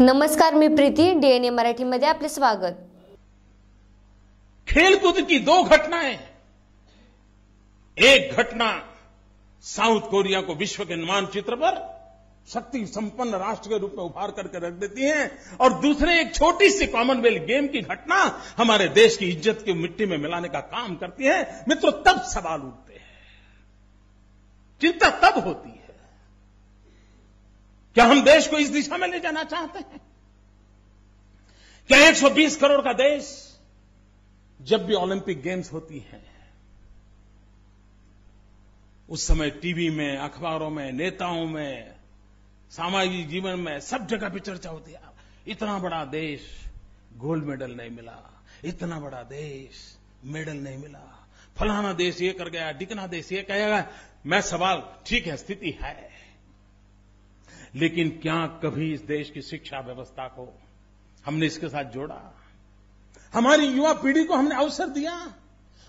नमस्कार मी प्रीती डीएनए मराठी मराठीमध्ये आपले स्वागत. खेलकूद की दो घटनाएँ। एक घटना साउथ कोरिया को विश्व के मानचित्र पर शक्ति संपन्न राष्ट्र के रूप में उभार करके रख देती है, और दूसरे एक छोटी सी कॉमनवेल्थ गेम की घटना हमारे देश की इज़्ज़त की मिट्टी में मिलाने का काम करती है। मित्रों, तब सवाल उठते हैं। चिंता तब होती है क्या हम देश को इस दिशा में ले जाना चाहते हैं? क्या 120 करोड़ का देश जब भी ओलंपिक गेम्स होती हैं, उस समय टीवी में, अखबारों में, नेताओं में, सामाजिक जीवन में सब जगह पे चर्चा होती है। इतना बड़ा देश गोल्ड मेडल नहीं मिला, इतना बड़ा देश मेडल नहीं मिला। फलाना देश ये कर गया, डिकना देश ये कहेगा, मैं सवाल, ठीक है, स्थिति है। लेकिन क्या कभी इस देश की शिक्षा व्यवस्था को हमने इसके साथ जोड़ा? हमारी युवा पीढ़ी को हमने अवसर दिया।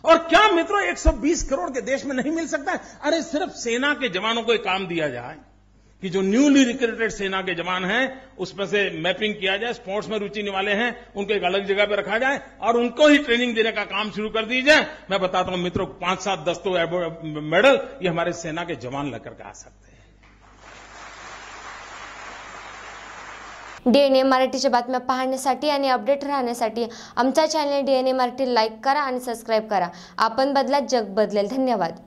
और क्या मित्रों 120 करोड़ के देश में नहीं मिल सकता अरे सिर्फ़ सेना के जवानों को एक काम दिया जाए कि जो न्यूली रिक्रूटेड सेना के जवान हैं, उसमें से मैपिंग किया जाए स्पोर्ट्स में रुचि वाले हैं, उनको एक अलग जगह पर रखा जाए और उनको ही ट्रेनिंग देने का काम शुरू कर दीजिए। मैं बताता हूँ, मित्रों, पाँच, सात, दस तो मेडल ये हमारे सेना के जवान लेकर के आ सकते हैं। डी एन ए मराठीच्या बातम्या पाहण्यासाठी आणि अपडेट राहण्यासाठी आमचा channel D N A Marathi like करा आणि सबस्क्राईब करा. आपण बदला जग बदलेल. धन्यवाद.